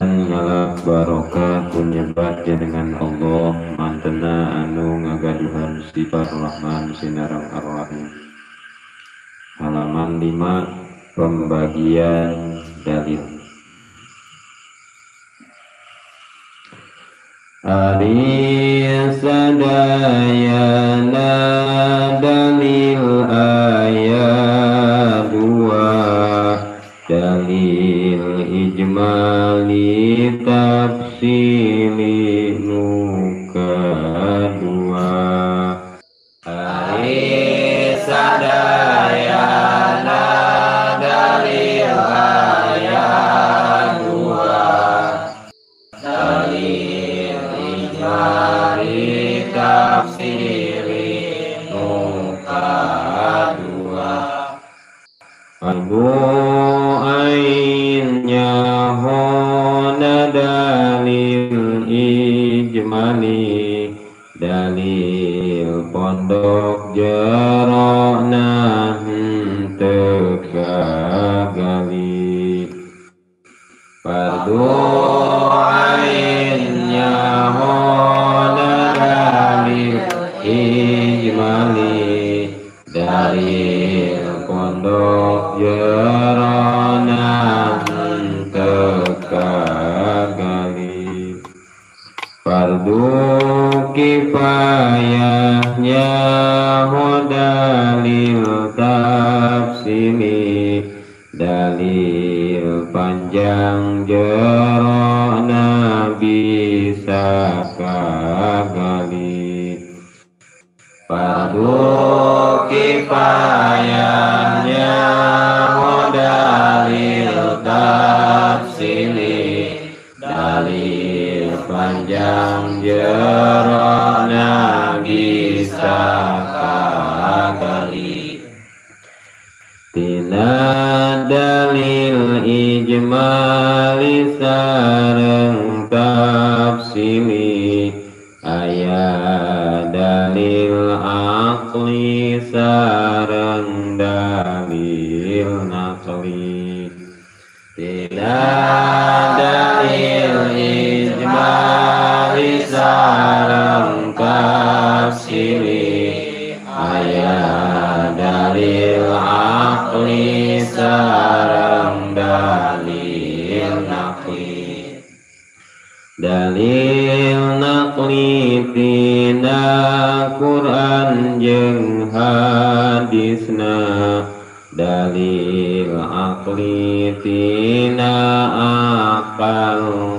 segala barokah punyebat dengan Allah mantena anu ngagaduhan sifat rahman sinarang ar-rahim halaman 5 pembagian dalil. Ari sadayana tafsili pondok jerona teka gali Fardu ainnya hona dalil ijmali dalil pondok jerona teka gali Fardu kifayahnya dalil tafsili dalil panjang jerona bisa kagali Fardu kifayahnya dalil tafsili dalil panjang jerona kagali Tina dalil ijmali sareng tafsili ayat dalil akli sareng dalil nakli Tina dalil nakli tina Quran jeung hadisna dalil akli tina akal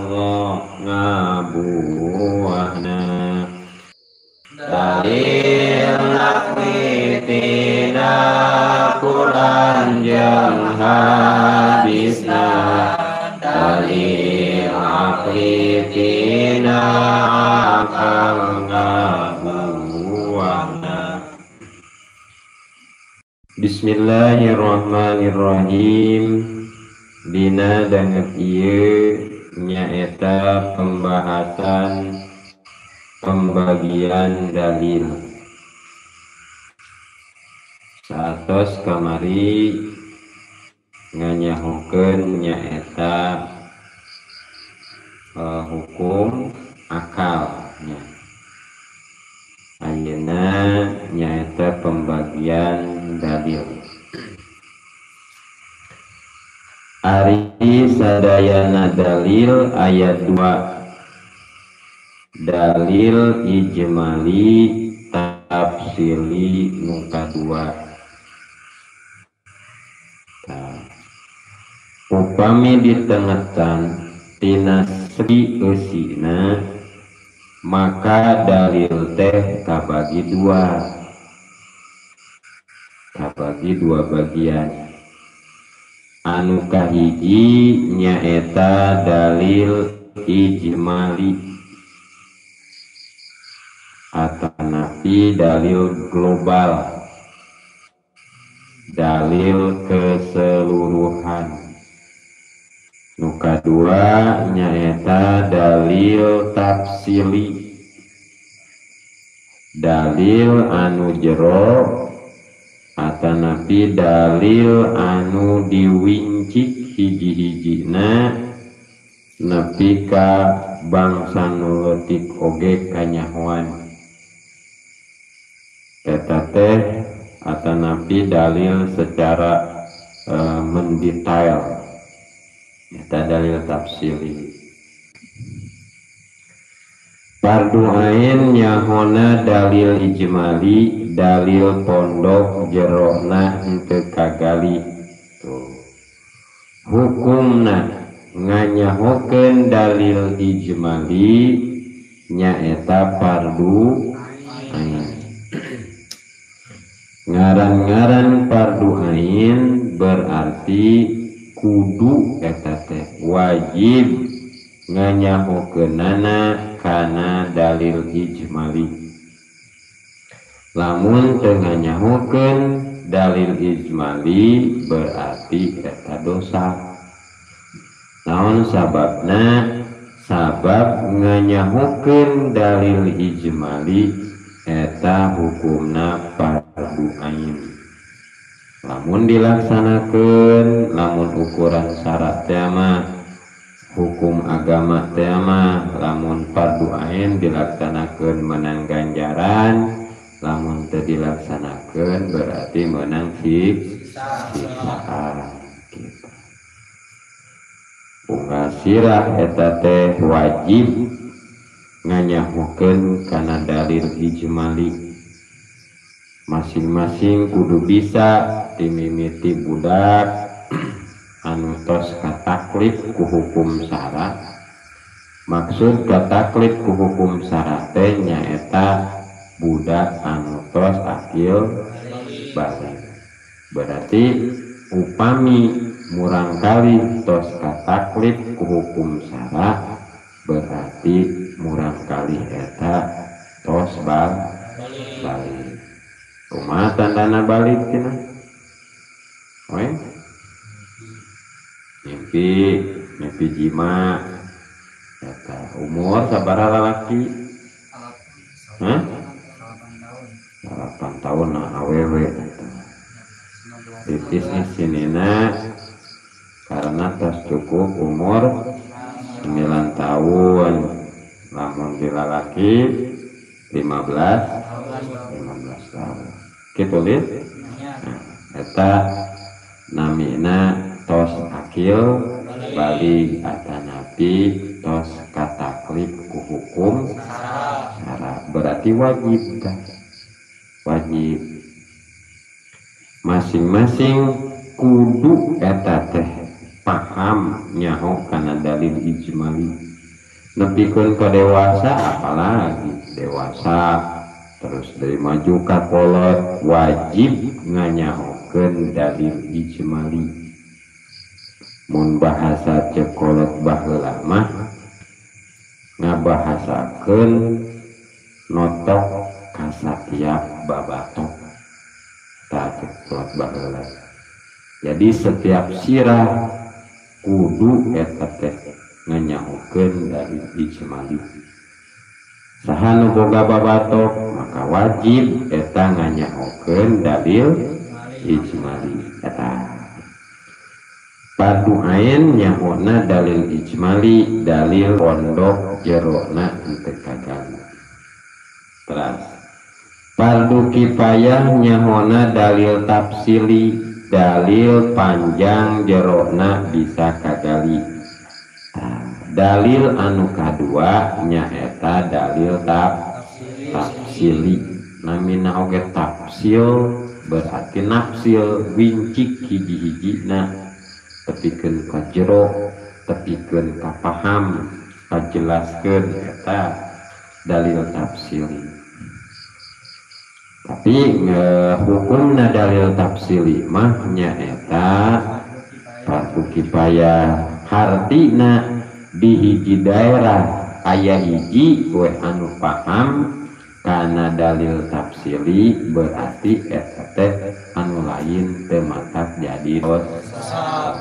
akal Bismillahirrahmanirrahim. Dina danget ieu nyaeta pembahasan pembagian dalil. Satos kamari nganyahukeun nyaeta uh, hukum akalnya Ayeuna nyaeta pembagian dalil. Ari sadayana dalil ayat 2 Dalil ijmali tafsili muka 2 Upami ditengetan tina segi eusina maka dalil teh kabagi dua. Kabagi dua bagian. Anu kahiji nyaeta dalil ijmali. Atanapi dalil global. Dalil keseluruhan nu kadua nyaeta dalil tafsili. Dalil anu jero atanapi dalil anu diwincik hiji-hijina nepika bangsa nuletik oge kanyahuan. Eta teh napi dalil secara e, mendetail eta dalil tafsiri. Fardu ain nyahona dalil ijmali dalil pondok jerona henteu kagali. Tuh. Hukumna nganyahokeun dalil ijmali nyaeta fardu ain ngaran-ngaran fardu berarti kudu eta teh wajib nganyahokeunana kana dalil ijmali. Lamun teu nganyahokeun dalil ijmali berarti eta dosa. Naon sababna? Sabab nganyahukeun dalil ijmali eta hukumna fardu ain lamun dilaksanakan lamun ukuran syarat tema hukum agama tema lamun fardu ain dilaksanakan menang ganjaran lamun teu dilaksanakan berarti menang siksaan sirah eta teh wajib nganyahukeun karena dalil ijmali masing-masing kudu bisa dimimiti budak. Anu tos kataklif ku hukum syarat. Maksud kataklif ku hukum syarat nyaeta budak anu tos akil balik berarti upami murang kali tos kataklip ku hukum syara berarti murang kali eta tos bal balik rumah tandana balik tina? Oke? mimpi mimpi jima. Eta umur sabara lalaki Hah? 8 tahun nah awewe titis isinina karena tas cukup umur 9 tahun. Namun bila laki 15 15 tahun gitu nah, eta namina tos akil bali nabi tos kataklip ku hukum. Syarat berarti wajib kan wajib. Masing-masing kudu eta teh paham nyaho karena dalil ijmali. Nepikun ke dewasa apalagi dewasa terus dari maju kakolot wajib nganyahokeun dalil ijmali mun bahasa cekolot baheula mah ngabahasakeun notok ka setiap babatok. Ta cekolot baheula. Jadi setiap sirah kudu eta teh nganyahokeun dalil ijmali saha nu boga babatok maka wajib eta nganyahukeun dalil ijmali eta. Padu ain nyahuna dalil ijmali dalil pondok jerona teu kagali terus fardu kifayah nyahona dalil tafsili dalil panjang jerona bisa kagali dalil anu kadua nyaeta dalil tap tafsili namina oge tafsil berarti nafsil wincik hiji-hiji na tepikeun ka jero tepikeun ka paham kajelaskeun eta dalil tafsili tapi hukum dalil tafsili mah nyaeta fardu kifayah hartina di hiji daerah ayah hiji we anu paham karena dalil tafsili berarti eta anu lain tematak jadi dosa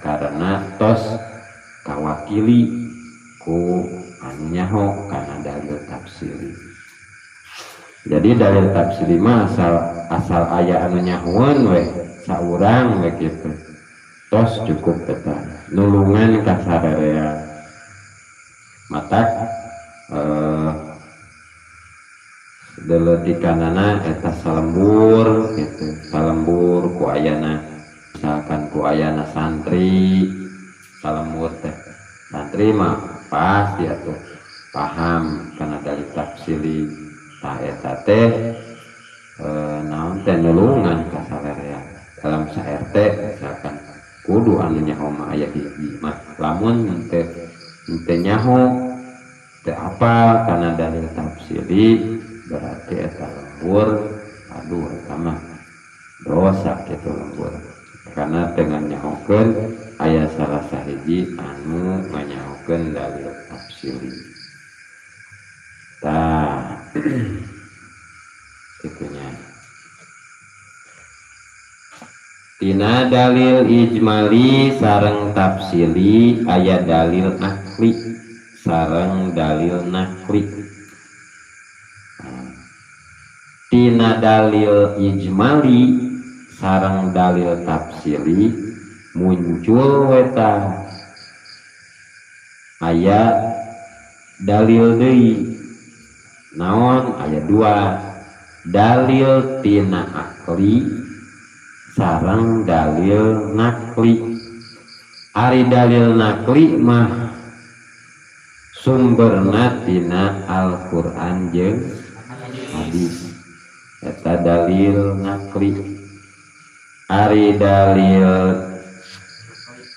karena tos kawakili ku anu nyaho karena dalil tafsili jadi dalil tafsir lima asal asal ayah anu nyahuan we saurang we gitu tos cukup peta nulungan kasararea mata eh deletikanana eta salembur gitu salembur ku ayana. Misalkan ku ayana santri salembur teh. Santri mah pasti atuh paham karena dari tafsili tah eta teh e, naon teh nulungan dalam sa-RT misalkan kudu anu nyaho mah aya hiji mah. Lamun teh teu nyaho teu apa karena dalil tafsili berarti eta lembur aduh eta mah dosa gitu lembur. Karena dengan nyahokeun ayat salah sahiji anu nganyahokeun dalil tafsili tah. Itunya Tina dalil ijmali sarang tafsili ayat dalil akli sarang dalil nakli. Tina dalil ijmali sarang dalil tafsili muncul weta. Ayat dalil deui naon? Ayat dua. Dalil tina akli sarang dalil nakli. Ari dalil nakli mah sumber natina Al-Quran jeung hadis. Eta dalil nakli. Ari dalil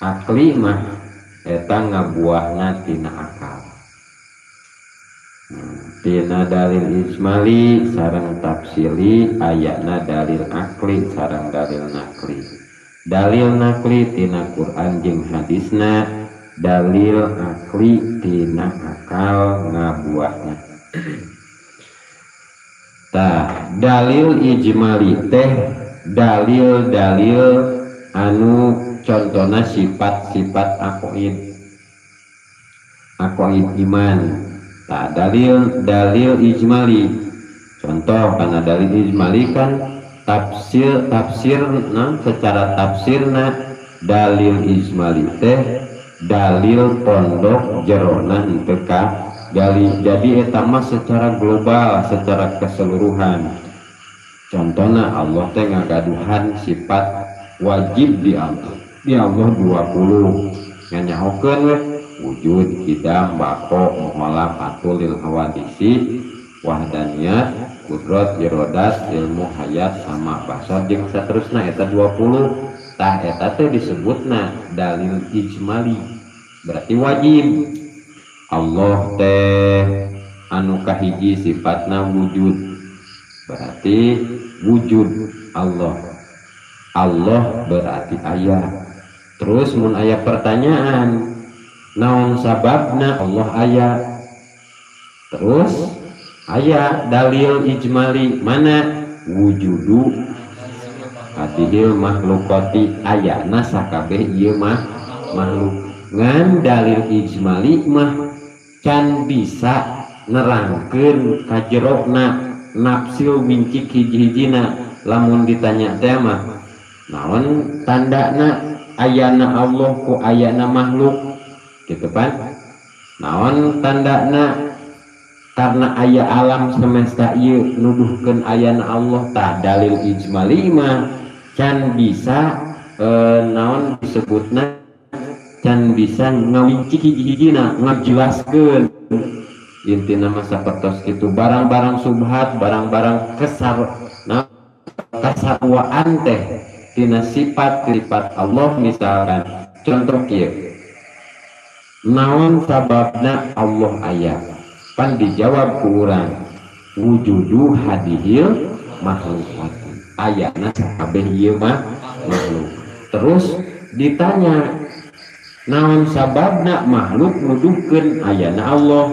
akli mah eta ngabuahna tina akal Tina dalil ismali sarang tafsili. Ayatna dalil akli sarang dalil nakli. Dalil nakli tina Quran jeung hadisna. Dalil akli tina akal ngabuahna tah dalil ijmali teh dalil-dalil anu contohna sifat-sifat akoid akoid iman tak dalil dalil ijmali. Contoh karena dalil ijmali kan tafsir tafsir nah secara tafsirna dalil ijmali teh dalil pondok jerona teka dalil jadi etama secara global secara keseluruhan. Contohnya Allah teh ngagaduhan sifat wajib di Allah di Allah 20 nyanyahokeun weh wujud kita bako muhalaf atulil hawadisi wahdaniyat kudrot irodat ilmu hayat sama basar jeung saterusna eta 20 tah eta teh disebutna dalil ijmali berarti wajib. Allah teh anu kahiji sifatna wujud berarti wujud Allah. Allah berarti ayah. Terus mun ayah pertanyaan naon sababna? Allah ayat terus ayat dalil ijmali mana? Wujudu. Hadihil makhlukati ayatna sakabeh ieu mah makhluk. Ngan dalil ijmali mah can bisa nerangkeun kajerokna nafsil mincik hiji-hijina. Lamun ditanya teh mah naon tandana ayana Allah ku ayana makhluk gitu kan naon tandana karena ayah alam semesta iya nuduhkan ayana Allah tak dalil ijmali mah can bisa e, naon disebutna? Can bisa ngawinci hiji-hijina ngajelaskeun inti nama sapertos itu barang-barang subhat barang-barang kesar nah kasarwaan teh tina sifat sifat Allah misalkan. Contoh kieu naon sababna Allah ayat pan dijawab kurang wujudu hadihil makhluk ayatna kabeh ieu makhluk. Terus ditanya naon sababna makhluk nuduhkeun ayana Allah?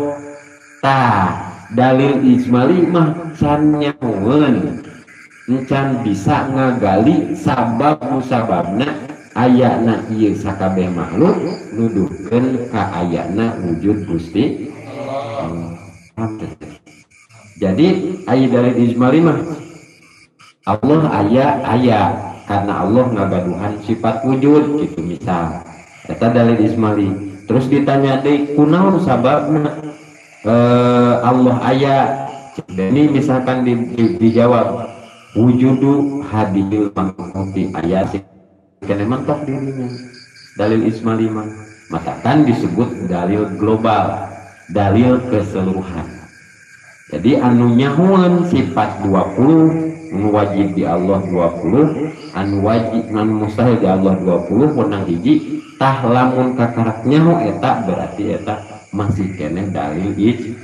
Ta dalil ijmali mah can nyahoeun can bisa ngagali sabab musababna ayana iya sakabeh makhluk nuduhkan ka ayana wujud Gusti jadi ayat dari ijmali mah Allah ayat ayat karena Allah ngagaduhan sifat wujud gitu misal. Kata dalil ismali terus ditanya di kunaon sababna eh, Allah ayat ini misalkan di, di, dijawab wujudu hadil mangkuti ayat karena mentok dirinya. Dalil ismaliman maka kan disebut dalil global. Dalil keseluruhan. Jadi anu nyahuan sifat 20 anu wajib di Allah 20 anu wajib anu mustahil di Allah 20 menang hiji tah lamun kakarak nyahu eta berarti eta masih kene dalil ij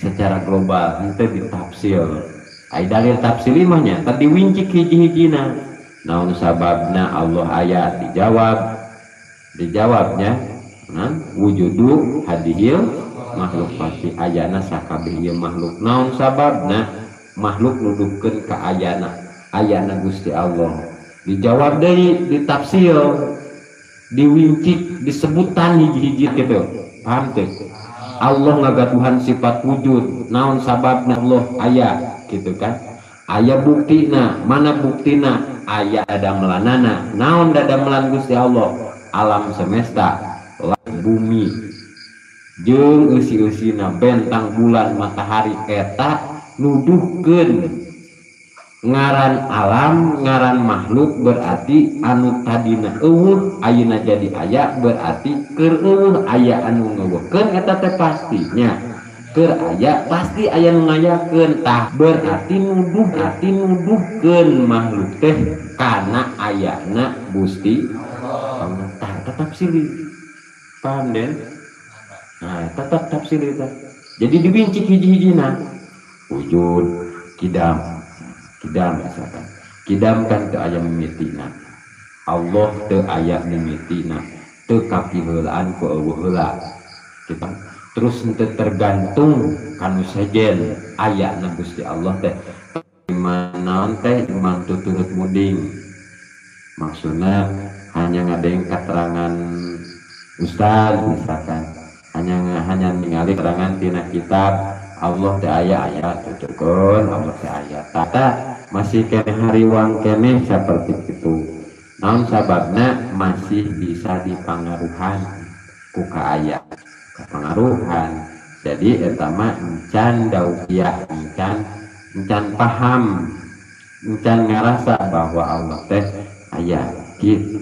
secara global itu ditafsir. Ay dalil tafsir imahnya tadi wincik hiji-hijina naun sababna Allah ayat dijawab. Dijawabnya nah, wujudu hadihil makhluk. Pasti ayana sakabeh makhluk. Naon sababna makhluk nuduhkeun ka ayana. Ayana Gusti Allah. Dijawab dari ditafsir diwincik disebutan hiji-hiji gitu paham tuh Allah ngagatuhan sifat wujud. Naon sababna Allah ayat gitu kan ayah buktina mana buktina? Ayah ada melanana. Naon dada melan Gusti Allah? Alam semesta bumi. Jeng usi-usina bentang bulan matahari eta nuduhkeun. Ngaran alam ngaran makhluk berarti anu tadina eueuh ayeuna jadi aya berarti keur eueuh anu ngeuweuhkeun eta teh pastinya. keur aya pasti aya nu ngayakeun tah berarti nuduh berarti nuduhkeun makhluk teh kana ayana Gusti tetap silih. Paham den? Nah tetap tafsir itu jadi dibincik hiji-hijina. Wujud kidam. Kidam misalkan. Kidam kan te aya Allah te aya mimitina te kapiheulaan ku eueuh heula. Kita terus ente tergantung kanu sejen aya na Gusti Allah teh. Mana teh iman tuturut muding. Maksudnya hanya ngadeng keterangan Ustaz misalkan. Hanya hanya ningali keterangan tina kitab. Allah teh aya ayat tuturkeun Allah teh ayat. Tata masih kene hariwang kene seperti itu. Naon sababna masih bisa dipangaruhan ku ka ayat kepengaruhan. Jadi etama encan daukiah encan encan paham encan ngerasa bahwa Allah teh ayat gitu.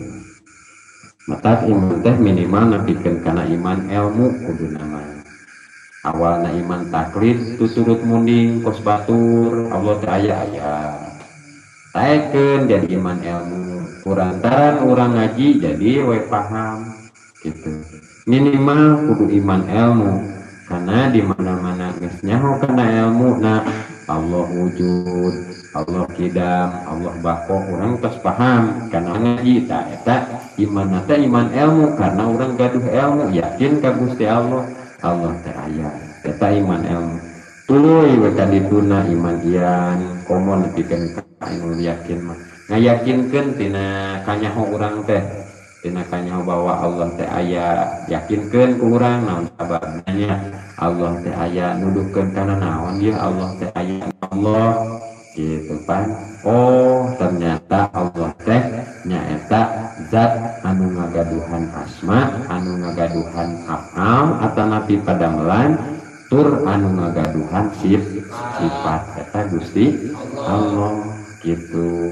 Mata iman teh minimal napikeun kana iman ilmu kudu nama. Awalna iman taklid tuturut munding kos batur Allah teh aya aya taekeun jadi iman ilmu. Kurantaran orang ngaji jadi we paham gitu minimal kudu iman ilmu. Karena di mana-mana nyaho kana ilmu nah Allah wujud Allah kidam Allah bako orang terus paham. Karena ngaji tak eta iman nata iman ilmu. Karena orang gaduh ilmu yakin ka Gusti Allah Allah teh aya eta iman ilmu. Tuluy we kadituna iman ian. Komo nepikeun anu yakin mah. Ngayakinkeun tina kanyaho urang teh tina kanyaho bahwa Allah teh aya. Yakinkeun ku urang naon sababnya Allah teh aya nuduhkeun kana naon? Ya Allah teh aya Allah. Gitu kan? Oh ternyata Allah teh nyaeta zat anu ngagaduhan asma anu ngagaduhan afal atau nabi pada melan tur anu ngagaduhan sif sifat kata Gusti Allah. Gitu.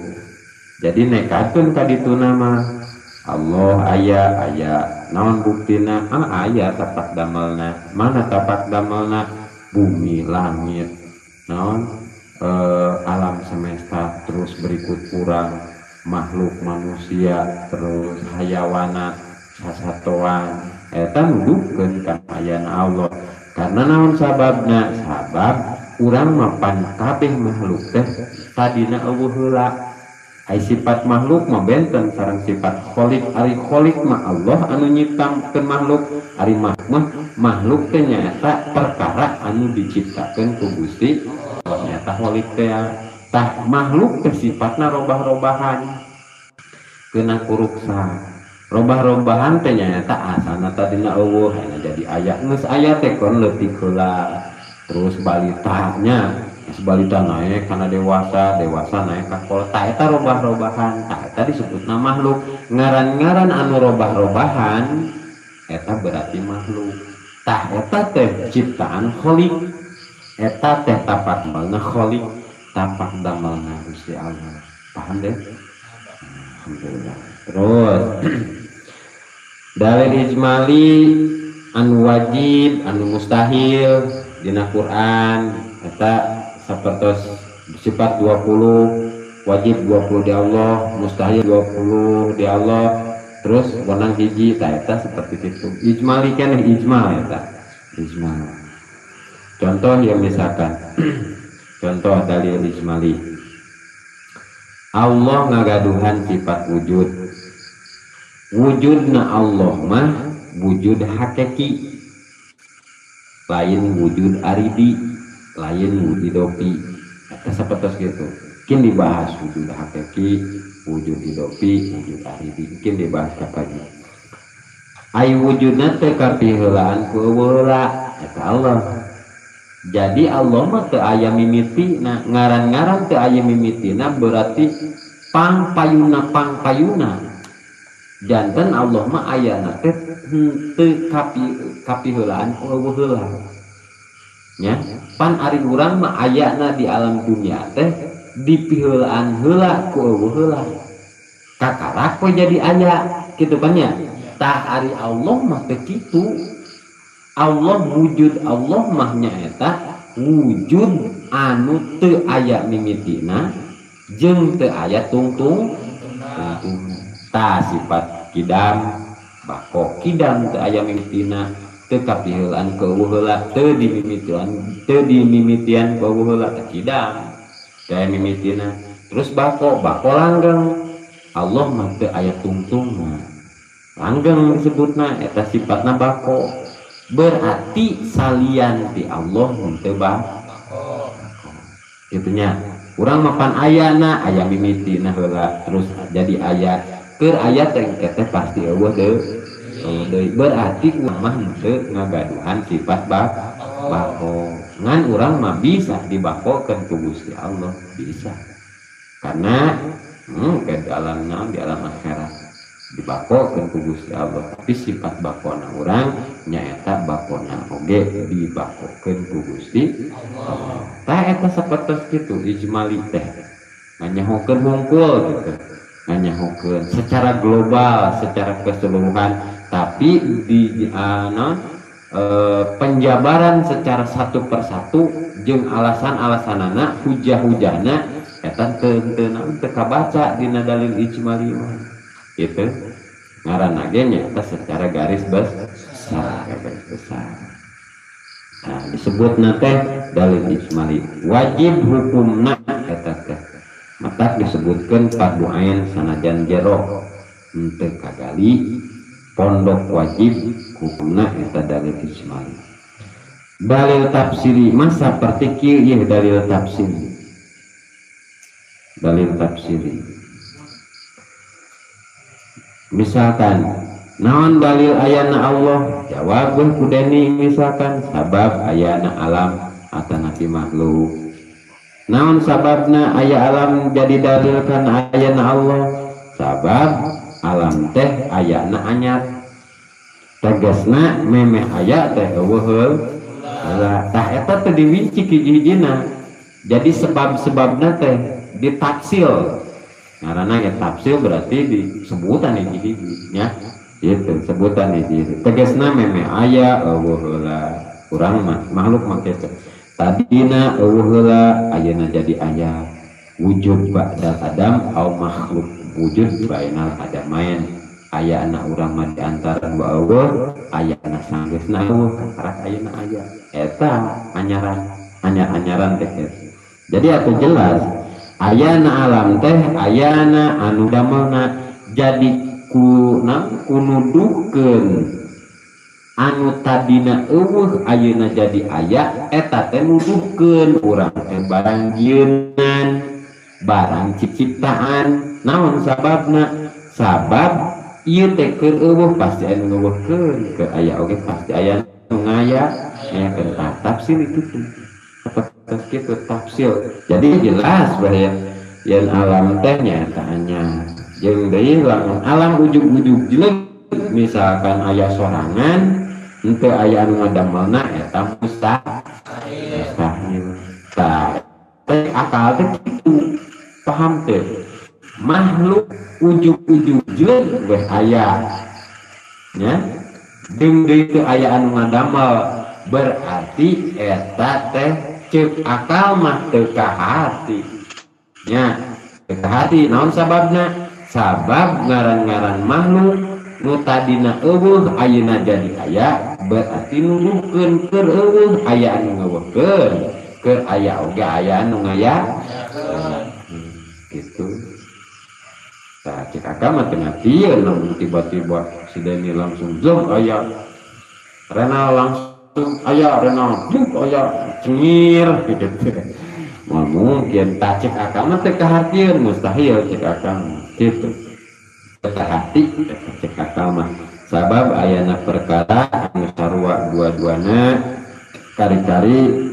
Jadi nekatun kaditu nama Allah aya aya naon buktina? Ah aya tapak damelna. Mana tapak damelna? Bumi langit. Naon? Eh, alam semesta terus berikut kurang. Makhluk manusia terus hayawana sasatoan. Eta nuduhkeun ka ayana Allah. Karena naon sababna? Sabab urang mapan kabeh makhluk teh. Tadina eueuh ai sifat makhluk mah benten sareng sifat kholik ari kholik mah Allah anu nyiptakeun makhluk. Ari makhluk makhluk teh nyaeta perkara anu diciptakeun ku Gusti. Nyata holik teh tah makhluk teh sifatna robah-robahan. Kena kuruksa robah-robahan teh nyata asana tadina eueuh jadi ayat geus aya teh kon leutik terus balitanya balita naik karena dewasa dewasa naik ka kota eta robah-robahan tah eta disebutna makhluk. Ngaran-ngaran anu robah-robahan eta berarti makhluk. Tah eta teh ciptaan kholik eta teh tapak damelna kholik tapak damelna Gusti Allah. Paham deh Alhamdulillah. Terus dalil ijmali anu wajib anu mustahil. Dina Quran eta sapertos sifat 20 wajib 20 di Allah mustahil 20 di Allah terus wenang hiji ta seperti itu. Ijmal kan ijmal eta. Ijmal. Contoh yang misalkan. Contoh dalil ijmali. Allah ngagaduhan sifat wujud. Wujudna Allah mah wujud hakiki. Lain wujud aridi lain wujud dopi seperti itu mungkin dibahas wujud hakiki wujud idopi wujud aridi mungkin dibahas kapan ay wujudna teh kapihelaan ku kata Allah. Jadi Allah mah teu aya mimiti nah ngaran-ngaran teu aya mimitina berarti pang payuna pang payuna jantan Allah mah ayana teh teu kapi kapihelaan ku heula nya pan ari urang mah di alam dunia teh dipihulaan hela ku hela kakarak jadi ayah gitu kan ya? Tak hari Allah mah begitu Allah wujud Allah mah nyata wujud anu te ayat mimitina jeng te ayat tungtung. Tungtung ta sifat kidam bako kidam te ayat mimitina te kapihulaan ke wuhela te dimimitian te dimimitian ke wuhela kidam kayak mimitina terus bako bako langgeng. Allah mati ayat tungtung langgeng disebutna eta sifatna bako. Berarti salian di Allah untuk bako. Gitunya kurang mapan ayana ayam mimitina heula. Terus jadi ayat ke ayat kete pasti Allah deh berarti mah teu ngagaduhan sifat bako ngan orang mah bisa dibakokan ke Gusti Allah. Bisa. Karena hmm, ke dalam di alam akhirat dibakokan ke Gusti Allah. Tapi sifat bakona orang nyata bakona oge dibakokan ke Gusti Allah. Tak eta seperti itu ijmali teh. Nganyahokeun hungkul gitu nganyahokeun secara global secara keseluruhan tapi di uh, penjabaran secara satu persatu jeng alasan-alasan anak hujah-hujahna eta teka baca di dalil ijmali itu ngaran agenya kita secara garis besar garis besar. Nah disebut nate dalil ijmali wajib hukumna eta teh. Disebutkan fardu ain sanajan jero. Henteu kagali pondok wajib hukumna eta dalil ijmali dalil tafsiri masa seperti kieu dalil tafsiri? Dalil tafsiri. Misalkan naon dalil ayana Allah? Jawab kudeni misalkan sabab ayana alam atau nabi makhluk. Naon sababna ayah alam jadi dalil kan ayana Allah? Sabab alam teh ayana anyat tegasna memeh aya teh eueuh tah eta teh diwinci hiji-hijina jadi sebab-sebabna teh ditafsil karena ya tafsil berarti disebutan hiji-hiji nya itu sebutan hiji tegasna memeh aya eueuh kurang makhluk make tadina eueuh ayeuna jadi aya. Wujud ba'da adam au makhluk wujud bainal adamain ayah anak orang mah antara dua Allah ayah anak sanggeus na Allah kasarak ayeuna aya. Eta anyaran anyar-anyaran teh jadi atau jelas ayana alam teh ayana anu damelna jadi ku na kunuduhkeun anu tadina eueuh ayeuna jadi aya eta teh nuduhkeun urang teh barang jieunnan barang ciptaan. Naon sababna? Sabab iya teh keur eueuh pasti anu ngeuweuhkeun ke aya oge pasti aya nu ngaya. Aya keur tafsir itu tuh. Apa kitu tafsir? Jadi jelas bahwa yang alam teh nyataannya. Jeung deui alam ujug-ujug jelek misalkan ayah sorangan ente ayah anu ngadamelna eta mustah mustahil. Tah akal teh kitu paham teh? Makhluk ujug-ujugjeun weh aya. Nya jeung deui teu aya anu ngadamel. Berarti eta teh cek akal mah teu hati. Nya teu hati. Naon sababna? Sabab ngaran-ngaran makhluk nu tadina eueuh ayeuna jadi aya berarti nuduhkeun keur eueuh aya anu ngeuweuhkeun keur aya oge aya anu ngaya gitu cek agama tengah dia namun tiba-tiba si Deni langsung zoom ayah. Rena langsung ayah Rena zoom ayah. Cengir gitu. Mau mungkin tak cek agama teka hatian mustahil cek agama gitu. Teka hati cek agama. Sabab ayana perkara anu sarua dua-duana kari-kari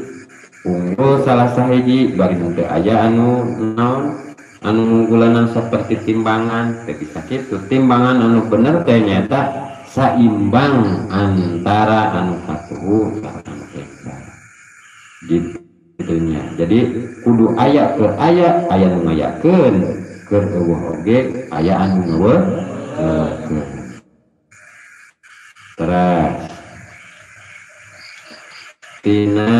unggul salah sahiji bari nanti ayah anu naon anu unggulanan seperti timbangan tapi sakit itu timbangan anu bener ternyata saimbang antara anu patuh anu gitunya jadi kudu ayat ke ayat ayat ngayakeun. Ke eueuh oge aya anu ngeueuh terus tina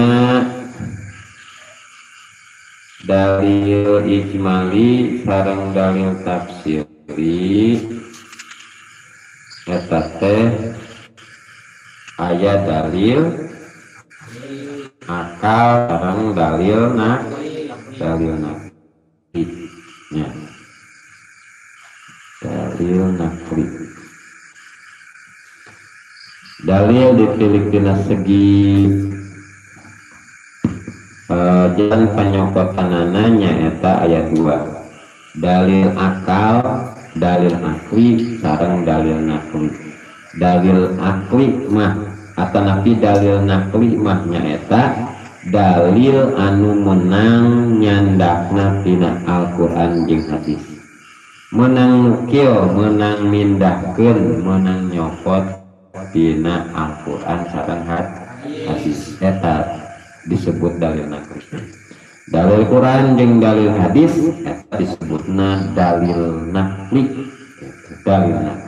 dalil ijmali sarang dalil tafsiri. Eta teh aya dalil akal sarang dalil na dalil nakli nya dalil nakli dalil dipilih tina segi uh, jalan penyokotanananya eta ayat 2 dalil akal dalil akli sarang dalil nakli. Dalil akli mah atau nabi dalil nakli mah eta dalil anu menang nyandakna tina Al-Quran jeung hadis. Menang nukil menang mindahkeun menang nyopot tina Al-Quran sareng hadis. Eta disebut dalil nakli dalil Quran jeung dalil hadis disebutna dalil nakli dalil nakli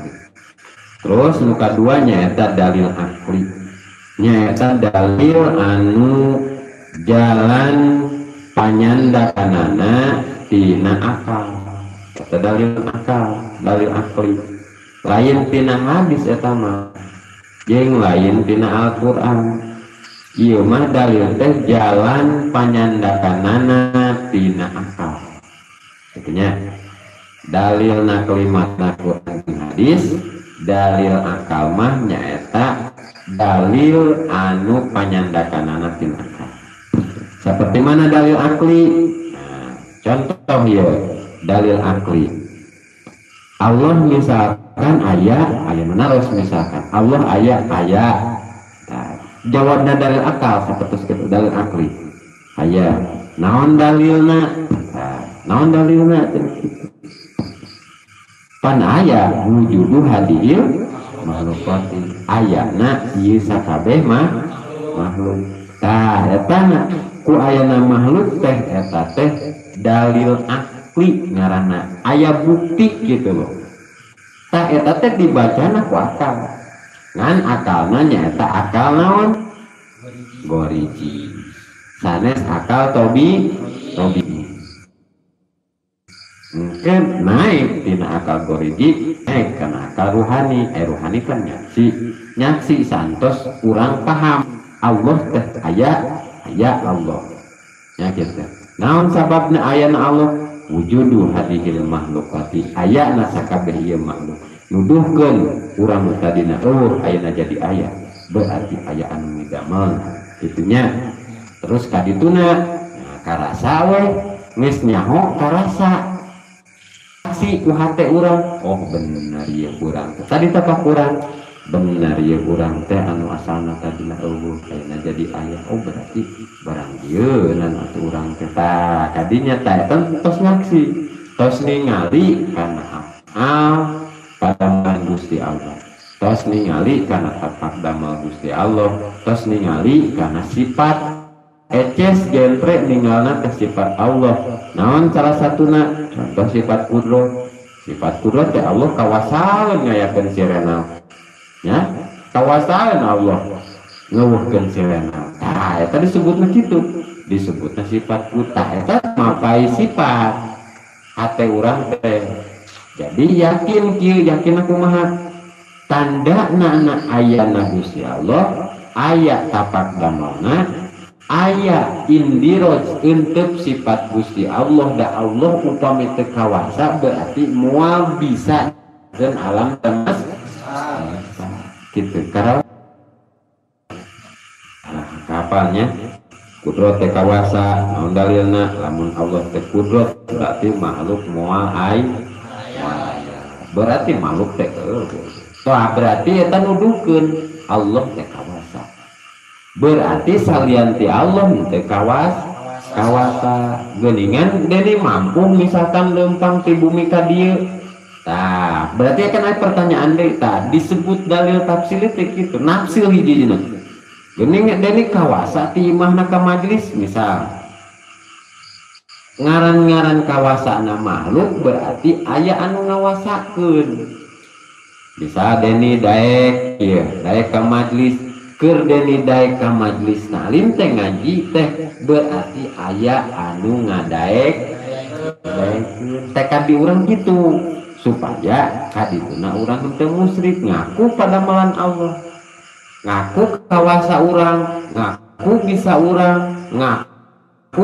terus muka duanya eta dalil akli. Nyata dalil anu jalan panyandakanana tina akal. Eta dalil akal dalil akli. Lain tina hadis eta mah. Lain tina Al-Qur'an Iya mah dalil teh jalan panyandakanana tina akal. Artinya dalil na kalimat na hadis, dalil akal mah nyaeta dalil anu panyandakanana tina akal. Seperti mana dalil akli? Nah, contoh ya dalil akli. Allah misalkan ayat, ayat mana harus misalkan Allah ayat ayat jawabnya dalil akal seperti sekitar dalil akli. Ayah naon dalilna naon dalilna pan ayah wujudu hadir makhlukati. Ayana ieu sakabeh mah makhluk. Tah eta ku ayana makhluk teh eta teh dalil akli ngaranna aya bukti gitu loh. Tah eta teh dibacana ku akal ngan akalna nyata akal naon? Goriji. Sanes akal tobi tobi. Mungkin naik tina akal goriji naik karena akal ruhani. Eh ruhani kan nyaksi nyaksi santos kurang paham. Allah teh aya aya Allah. Ya gitu naon sababna ayana Allah? Wujudu hadihil makhlukati aya nasakabeh makhluk nuduhkeun urang tadina oh ayana jadi ayah. Berarti ayah anu midamel gitunya terus kadituna nah, karasa we. Geus nyaho karasa. Si ku hate urang. Oh bener ya urang tadi tepak urang. Bener ya urang teh anu asalna tadina eueuh ayana jadi ayah. Oh berarti barang ieu nan atuh urang teh. Tah kadinya teh tos ngaksi. Tos ningali kana amal pada Gusti Allah. Tos ningali karena tapak damel Gusti Allah. Tos ningali karena sifat eces genre ninggalna ke sifat Allah. Naon salah satuna? Contoh sifat kudro. Sifat kudro teh Allah kawasan ngayakeun si renal ya kawasan Allah ngeuweuhkeun si renal nah eta disebutna kitu. Disebutnya sifat kuta eta mapai sifat. Hati orang teh jadi yakin kieu yakin aku maha. Tanda nana ayana Gusti Allah ayat tapak damana ayat indiroj untuk sifat Gusti Allah da Allah upami tekawasa berarti mual bisa dan alam temas. Gitu karena nah, kapalnya kudrot teh kawasa naon dalilna? Lamun Allah teh kudrot berarti makhluk moal ay berarti makhluk teh Wah berarti eta nuduhkeun Allah teh kawasa. Berarti salianti Allah teh kawas kawasa. Geningan deni mampu misalkan lempang ti bumi ka dieu. Nah, berarti akan ada pertanyaan deh, tak disebut dalil tafsir itu gitu, nafsil hiji Gini deni kawasa timah naka majlis misal ngaran-ngaran kawasa na makhluk berarti ayah anu ngawasakeun. Bisa deni daek ya daek ke majlis. Ker deni daek ke majlis nah teh ngaji teh berarti ayah anu ngadaek. Di orang gitu supaya kadituna orang itu musyrik ngaku pada malan Allah. Ngaku kawasa orang ngaku bisa orang ngaku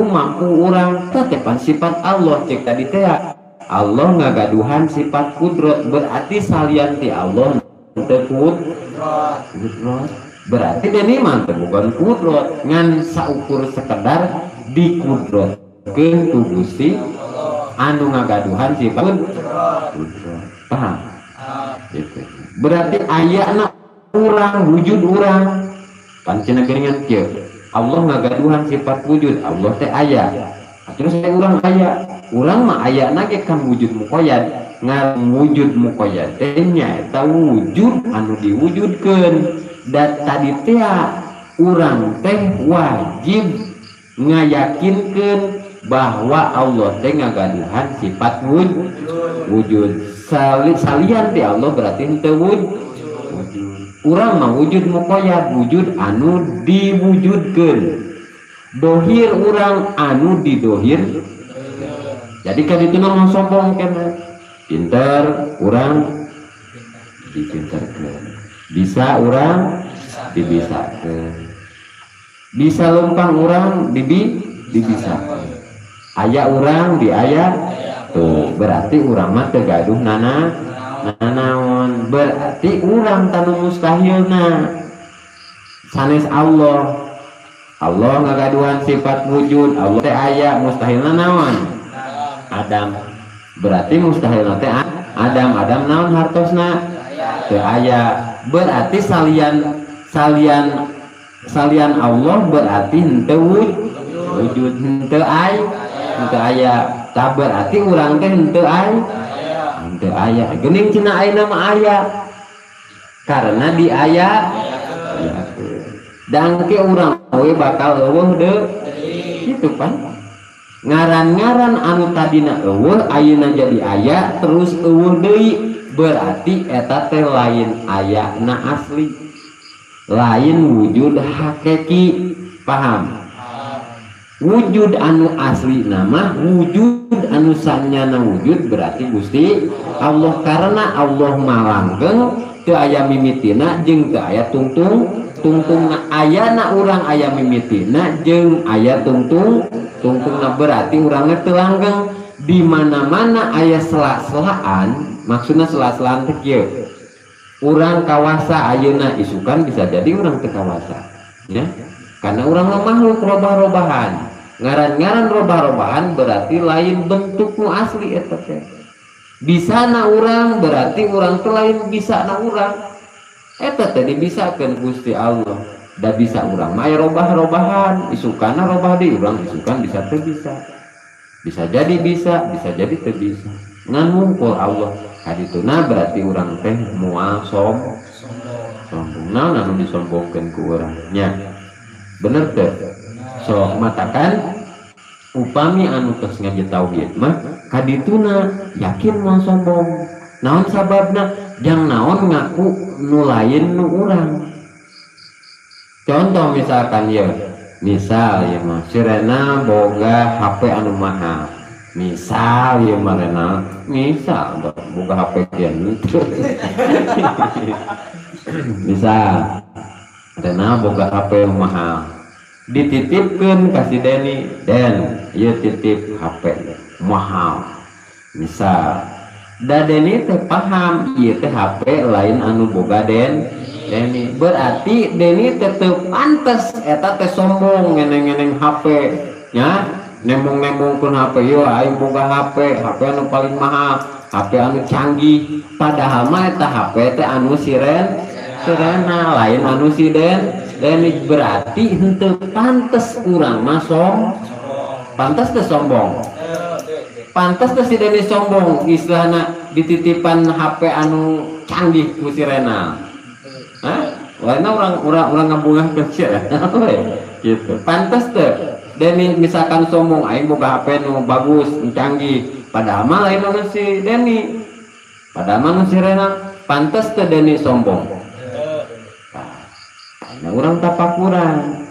mampu orang tetepan sifat Allah cek tadi teh Allah ngagaduhan sifat kudrot berarti salian ti Allah tekut. Kudrot? Berarti ini mantep bukan kudrot. Ngan saukur sekedar di kudrot ke Gusti anu ngagaduhan sifat kudrot. Paham? Itu berarti ayat anak orang wujud orang pancina keringan kia Allah ngagaduhan sifat wujud Allah teh ayah terus saya orang ayah orang mah ayah nage kan wujud mukoyad. Ngar wujud mukoyad tehnya tahu wujud anu diwujudkan dan tadi teh orang teh wajib ngayakinkan bahwa Allah teh ngagaduhan sifat wujud. Wujud Sali, salian ti Allah berarti ente wujud orang mah wujud mukoyat wujud anu diwujudkan dohir orang anu didohir. Jadi kan itu nama sombong kena pinter orang dipinterkan bisa orang dibisakan bisa lempang orang dibi dibisakan ayah orang di ayah tuh berarti orang mah tegaduh nana naon berarti urang tanu mustahilna sanes Allah. Allah ngagaduhan sifat wujud. Allah teh aya mustahilna naon Adam. Berarti mustahilna teh Adam. Adam naon hartosna? Teh aya. Berarti salian salian salian Allah berarti henteu wujud henteu ay henteu aya. Tak berarti urang teh henteu ay teu aya gening cina aya nama aya karena di aya dan ke orang we bakal eueuh de. Gitu kan? Ngaran-ngaran anu tadina eueuh ayeuna jadi aya terus eueuh deui. Berarti eta teh lain aya na asli. Lain wujud hakiki paham wujud anu asli nama wujud anu sanyana wujud berarti Gusti Allah. Karena Allah malanggeng ke aya mimitina jeng ke aya tungtung. Tungtung na ayana orang aya mimitina jeng aya tungtung. Tungtung berarti orangnya telanggeng di mana mana ayah selak-selaan maksudnya selak-selaan teh orang kawasa ayana isukan bisa jadi orang kawasa ya. Karena orang makhluk robah-robahan ngaran-ngaran robah-robahan berarti lain bentukmu asli eta bisa na orang berarti orang tuh lain bisa na orang eta tadi bisa kan Gusti Allah. Dah bisa orang maya robah-robahan. Isukan robah di orang isukan bisa tuh bisa. Bisa jadi bisa bisa jadi tuh bisa. Ngan ngumpul Allah. Hadituna berarti orang teh mual som sombong. nah anu disombongkan ku orangnya bener teh so matakan upami anu tos ngaji tauhid mah kadituna yakin mau sombong. Naon sababna? Jang naon ngaku nu lain nu urang. Contoh misalkan ya misal ya mah sirena boga HP anu mahal misal ya marena misal boga HP kian misal Rena boga HP yang mahal dititipkan kasih Denny dan ya titip HP mahal. Misal da Denny teh paham. Iya teh HP lain anu boga Den. Denny berarti Denny tetep pantes eta teh sombong ngeneng-ngeneng HP ya? Nembong-nembong pun HP yo ayo boga HP HP anu paling mahal. HP anu canggih. Padahal mah eta HP teh anu siren. Sirena. Lain anu si Den Denny berarti henteu pantes kurang masong pantas teh sombong pantas teh si Denny sombong istilahna dititipan HP anu canggih ku sirena Hah? Lainnya orang orang orang ngabungah ya, gitu. Pantas tuh. Denny misalkan sombong, aing buka HP nu bagus, canggih. Padahal mah lain si Denny. Padahal mah si Rena. Pantas tuh Denny sombong. Nah, orang tapakuran.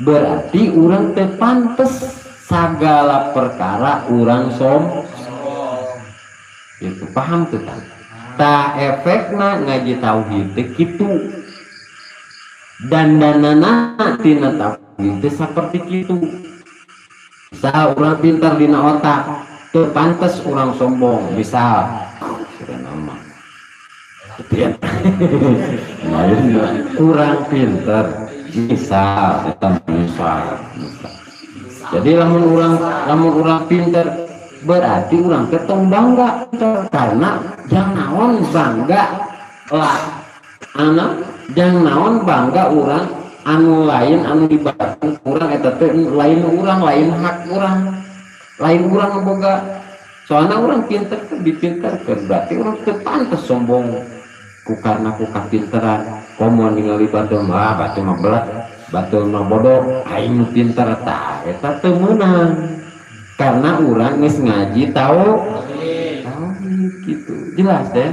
Berarti orang teh pantes segala perkara orang som. Itu paham tuh tak? ta efekna ngaji tauhid kitu dan danana tina tauhid seperti kitu misal orang pintar dina otak teu pantes orang sombong misal kurang pinter. Misal eta misal. Jadi lamun orang lamun orang pinter berarti orang ketong bangga. Karena yang naon bangga lah. Anak yang naon bangga orang anu lain anu dibatalkan orang eta lain orang lain hak orang lain orang boga. Soalnya orang pinter dipinter berarti orang pantas sombong ku karena ku kapinteran komo ningali batu mah batu mah belat batu mah bodoh aing pinter tak eta teu meunang. Karena orang nges ngaji tahu tahu gitu. Jelas deh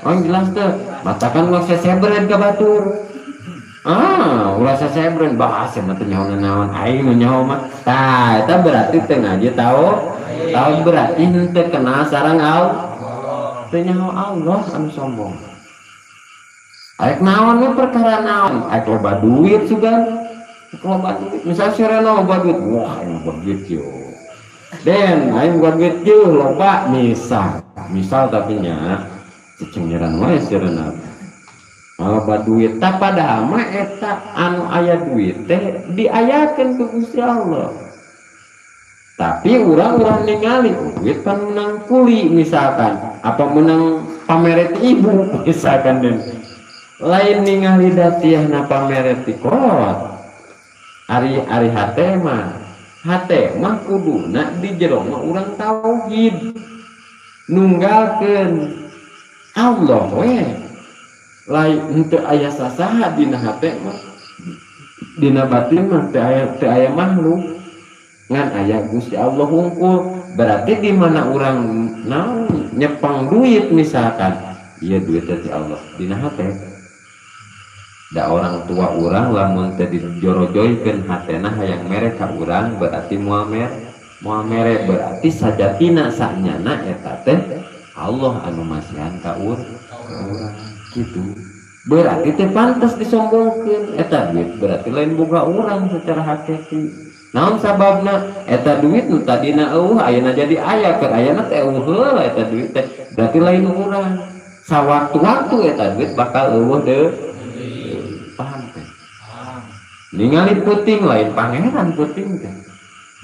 orang jelas tuh matakan nggak sesebren ke batur ah ulah sesebren. Bahas yang mata nyawa nawan aing nyawa mah. Tah itu berarti teu ngaji tahu tahu berarti henteu kenal sarang Allah teu nyawa Allah anu sombong Aik naon mah perkara naon? Aik loba duit juga loba duit. Misal sirena loba duit. Wah ini loba duit yo. Den, aing buat duit juh loba misal, misal tapi nya cecengiran wae sirena. Loba duit tak pada mah eta anu aya duit teh diayakeun ke Gusti Allah. Tapi orang-orang ningali duit kan menang kuli misalkan, apa menang pameret ibu misalkan den. Lain ningali datiahna pameret di kolot. Ari ari hate mah. Hate mah kuduna di jero mah urang tauhid. Nunggalkeun Allah we. Lain henteu aya sasaha dina hate mah. Dina batin mah teu aya teu aya makhluk. Ngan aya Gusti Allah hungkul. Berarti di mana orang naon nyepang duit misalkan? Iya duit dari Allah. Dina hate da orang tua orang lamun teh dijorojoykeun hatena hayang mereka orang berarti muamer muamere berarti sajatina saknyana eta teh Allah anu masihan ka urang. Gitu berarti teh pantas disombongkeun eta duit berarti lain boga orang secara hakiki. Naon sababna? Eta duit nu tadina eueuh ayeuna jadi aya keur ayeuna teh eueuh heula eta duit teh berarti lain urang. Sawaktu-waktu eta duit bakal eueuh teh ningali puting lain pangeran puting teh.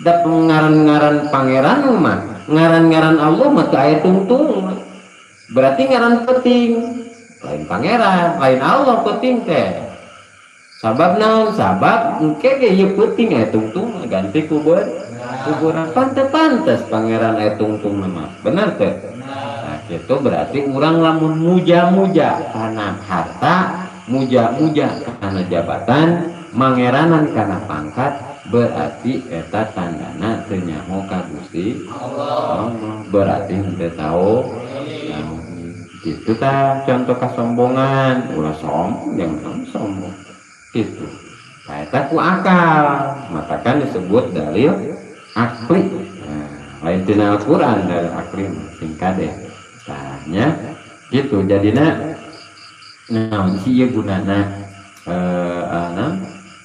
Da ngaran-ngaran pangeran mah ngaran-ngaran Allah mah teu aya tungtung berarti ngaran puting lain pangeran lain Allah puting teh. Sabab naon? Sabab engke ge ieu puting aya tungtung ganti kubur. Kuburan pantes pantes pangeran aya tungtung mah bener teh? Itu berarti orang lamun muja-muja karena harta muja-muja karena jabatan mangeranan karena pangkat berarti eta tandana ternyaho ka berarti henteu tahu gitu ta contoh kesombongan ulah sombong jangan sombong. Itu nah, eta ku akal maka kan disebut dalil akli. Nah, lain tina Al-Quran dalil akli singkat ya tanya gitu jadinya nah si gunana eh, uh,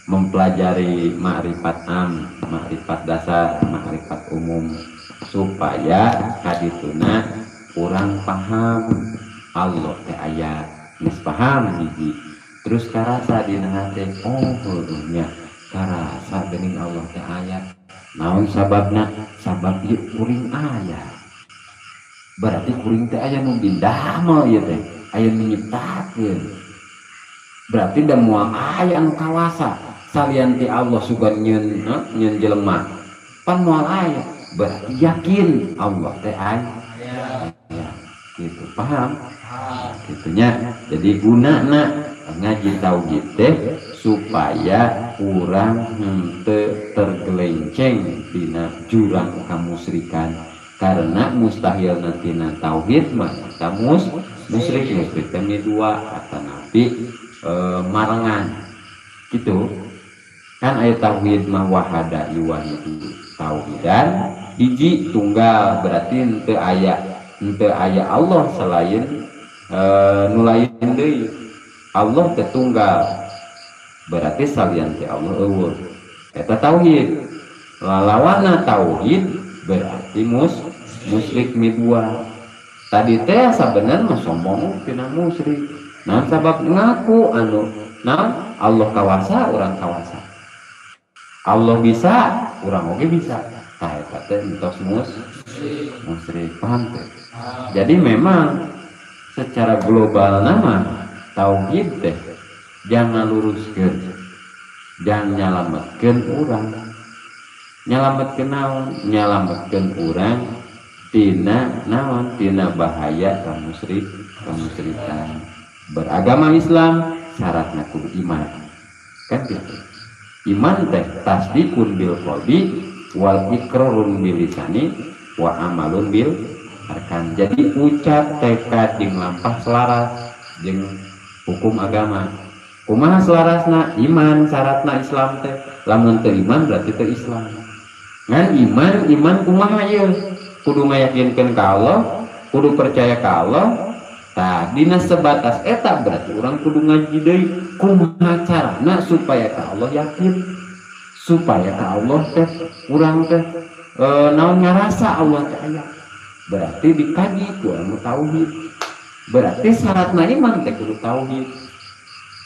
mempelajari makrifat am, makrifat dasar, makrifat umum supaya hadituna kurang paham. Allah teh ayat geus paham hiji. Terus karasa di hati oh heueuhnya karasa geuning Allah teh ayat. Naon sababna? Sabab ieu kuring ayat berarti kuring teh aya nu bindah mah ieu teh. Aya nu nyiptakeun. Berarti da moal aya anu kawasa salianti Allah suka nyen eh, nyen jelema. Pan moal aya berarti yakin Allah teh aya ya gitu. Paham? Gitunya. Jadi guna nak. Ngaji tauhid teh supaya kurang hente tergelenceng dina jurang kamusrikan. Karena mustahil nanti tauhid mah kamus musrik musrik teh dua kata nabi e, marangan. Gitu kan ayat tauhid mah wahada iwahidu tauhidan. Hiji tunggal berarti ente ayat ente ayat Allah selain e, nulain deui. Allah tetunggal berarti salian ti Allah eueuh eta tauhid. Lalawana tauhid berarti mus musyrik midwa tadi teh sebenarnya mah sombong tina musyrik. Nah sabab ngaku anu nah Allah kawasa orang kawasa Allah bisa orang oke bisa. Nah entos mus musrik paham jadi memang secara global nama tauhid teh jangan luruskan jangan nyalamatkan orang nyalamatkan naon? Nyalamatkan orang tina naon? Tina bahaya kamu musyrik kemusyrikan beragama Islam syaratnya kudu iman. Kan gitu iman teh tasdikun bil qalbi wal ikrarun bil lisani wa amalun bil arkan. Jadi ucap tekad jeung lampah selaras jeung hukum agama. Kumaha selarasna? Iman syaratna Islam teh. Lamun teu iman berarti teu Islam. Ngan iman iman kumaha ye kudu ngayakinkeun ka Allah kudu percaya ka Allah Nah, dinas sebatas eta berarti orang kudu ngaji deui kumaha carana supaya ka Allah yakin? Supaya ka Allah teh urang teh e, naon ngarasa Allah teh aya? Berarti dikaji ku anu tauhid. Berarti syaratna iman teh kudu tauhid.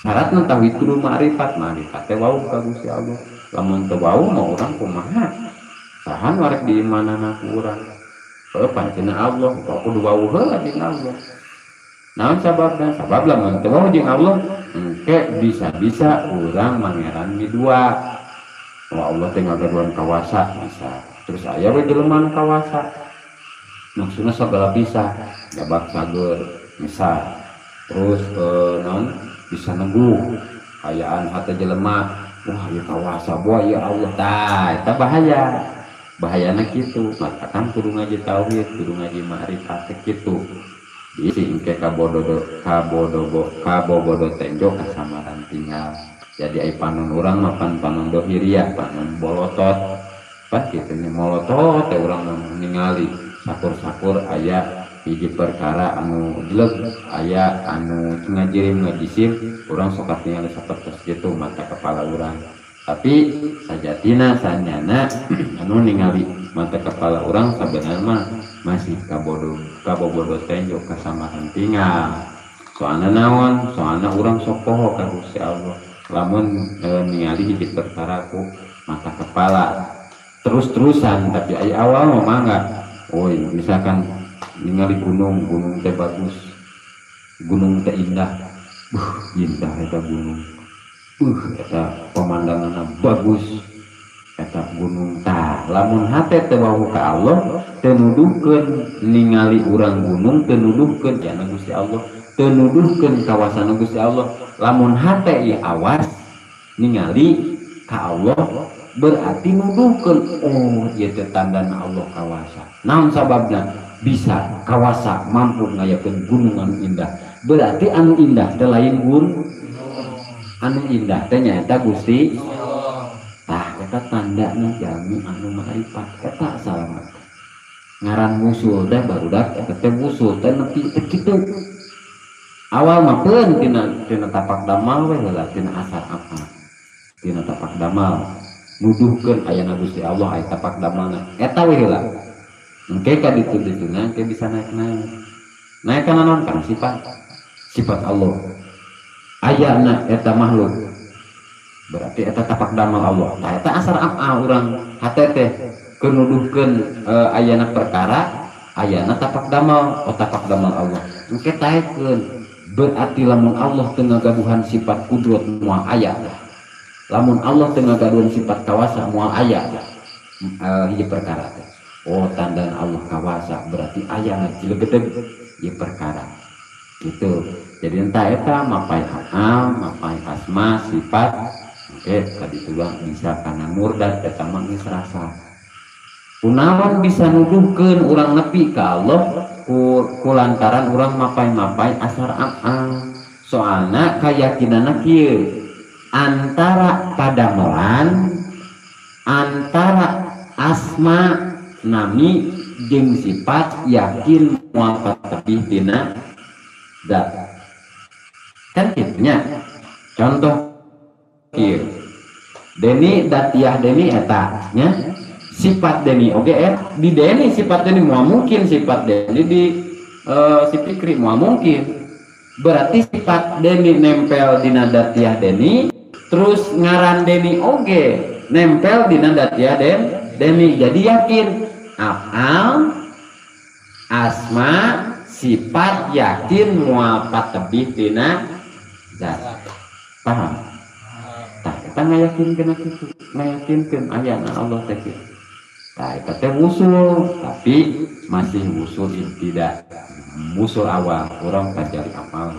Syaratna tauhid kudu ma'rifat ma'rifat teh wau ka Gusti Allah. Lamun teu wau mau urang kumaha? Sahan warek di imanana ku urang. Heuh pancena Allah kudu wau heula dina Allah Nah sababnya sabab lah mau jeng Allah. Engke bisa-bisa orang mangeran dua Wah Allah tinggal ngageruan kawasa bisa. Terus ayah we jelema kawasa. Maksudnya segala bisa. Jabak sager bisa terus eh, non bisa neguh. Kayaan hati jelema. Wah ya kawasa buah ya Allah. Dah itu bahaya. Bahayanya gitu maka kan kudu ngaji tauhid kudu ngaji ma'rifat gitu isi ke kabododo kabodobo kabobodo tenjo kasamaran tinggal. Jadi ai panon orang mapan panon dohiria panon bolotot. Pas gitu nih molotot teh orang ningali sakur-sakur ayah hiji perkara anu jelek ayah anu ngajirim ngajisim orang sokat ningali seperti gitu mata kepala orang tapi sajatina sanyana anu ningali mata kepala orang sebenarnya masih kabodo kabobodo tenjo kasamahan tinggal. Soalnya naon soalnya orang sokoho ka Gusti Allah. Lamun e, ningali hiji mata kepala. Terus-terusan tapi ay awal mau mangga. Oi misalkan ningali gunung gunung teh bagus. Gunung teh indah. Buh indah eta gunung. Buh eta pemandangan bagus eta gunung tah lamun hate teh ka Allah tenuduhkan ningali urang gunung tenuduhkan ya Gusti Allah tenuduhkan kawasan Gusti Allah. Lamun hati ya awas ningali ka Allah berarti nuduhkan oh ya tanda Allah kawasan namun sababnya bisa kawasa mampu ngayakeun gunung anu indah. Berarti anu indah teh lain gunung. Anu indah teh nyaeta Gusti tah eta tandana jalmi anu ma'rifat. Eta salamat ngaran musul teh barudak eta teh musul teh nepi kitu awal mah peun tina tina tapak damal we heula tina asar apa? Tina tapak damal. Nuduhkeun aya Gusti Allah aya tapak damalna. Eta we heula. Engke ka ditu dituna engke bisa naik naik. Naik kana non kan sifat. Sifat Allah. Ayana eta makhluk. Berarti eta tapak damal Allah. Nah eta asar apa orang hate teh kenuduhkeun e, ayana perkara ayana tapak damal oh tapak damal Allah. Engke taekeun berarti lamun Allah tengah gaduhan sifat kudrat mual ayat lamun Allah tengah gaduhan sifat kawasa mual ayat e, hiji perkara oh tanda Allah kawasa berarti ayah cilegedeg ya perkara. Gitu. Jadi entah eta mapai amal mapai asma sifat oke tadi tulang bisa karena murdat eta mangis rasa punawan bisa nuduhkan orang nepi ke Allah kulantaran orang mapai-mapai asar amal soalnya keyakinan kieu antara padamelan antara asma nami jeng sifat yakin muafat tapi tina dat kan contoh kieu Deni datiah Deni eta nya? Sifat Deni oke okay, eh? Di Deni sifat Deni mau mungkin sifat Deni. Di uh, si Fikri mau mungkin. Berarti sifat Deni nempel di datiah Deni terus ngaran Deni oke okay, nempel di datiah Den Deni. Jadi yakin afal asma sifat yakin muafat tebih tina zat paham tak kita ngayakinkan itu ngayakinkan ayana Allah teh tak kita teh usul tapi masih usul tidak usul awal. Orang tajali amal.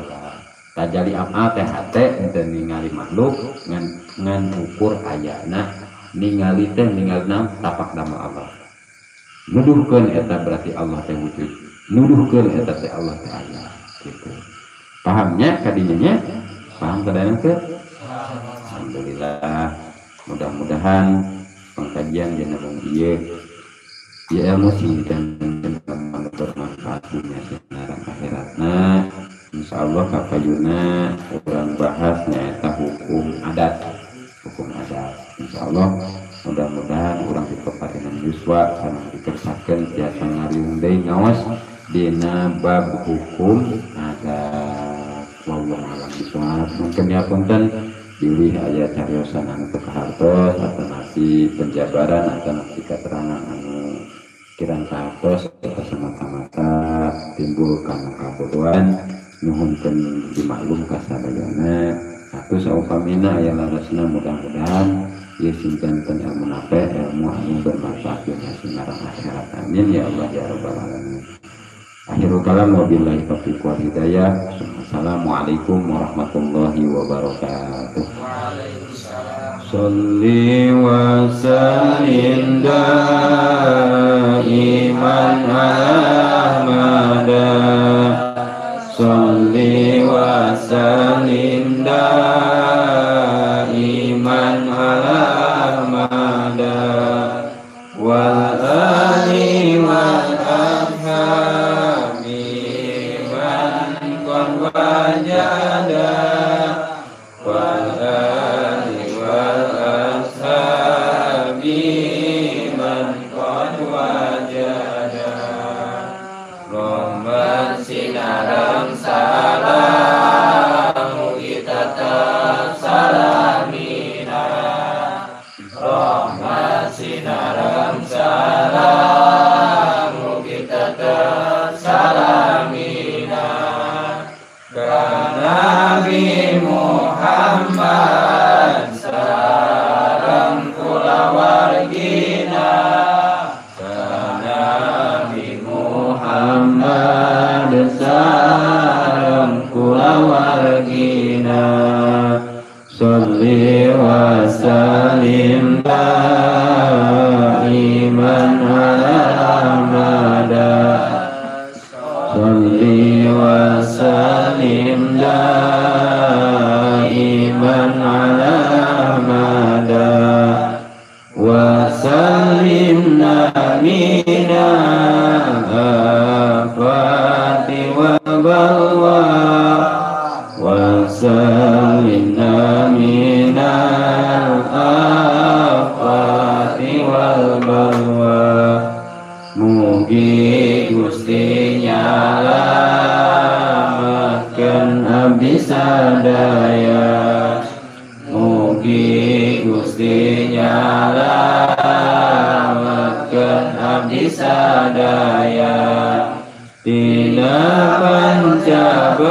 Tajali amal teh hate ente ningali makhluk ngan ngan ukur ayana ningali teh ningali tapak nama Allah. Nuduhkan eta berarti Allah teh wujud. Nuduhkan eta teh Allah teh aya gitu. Pahamnya kadinya paham kadang ke Alhamdulillah. Mudah-mudahan pengkajian jenazah dia ya ilmu dan bermanfaat dunia dan akhiratna Insya Allah kapayuna orang bahas nyata hukum adat. Hukum adat. Insya Allah mudah-mudahan orang di Kabupaten Yuswa sama dikersakan tiasa ngariung deui ngawas dina bab hukum ada wallahu alam mungkin ya punten pilih ayat cariosan anu kehartos atau nasi penjabaran atau nasi keterangan anu kirang kahartos atau semata-mata timbul karena kabodohan nuhunkan dimaklum kasadayana satu saupamina ayat larasna mudah-mudahan ya singkankan ilmu nape ilmu anu bermanfaat dunia sinarang akhirat amin ya Allah ya rabbal alamin akhirul kalam wabillahi taufiq wal hidayah. Assalamualaikum warahmatullahi wabarakatuh. Salli wa sallim daiman ahmada. Salli wa sallim daiman sadaya Mugi Gusti nyalamatkan abdi sadaya. Tina pancabaya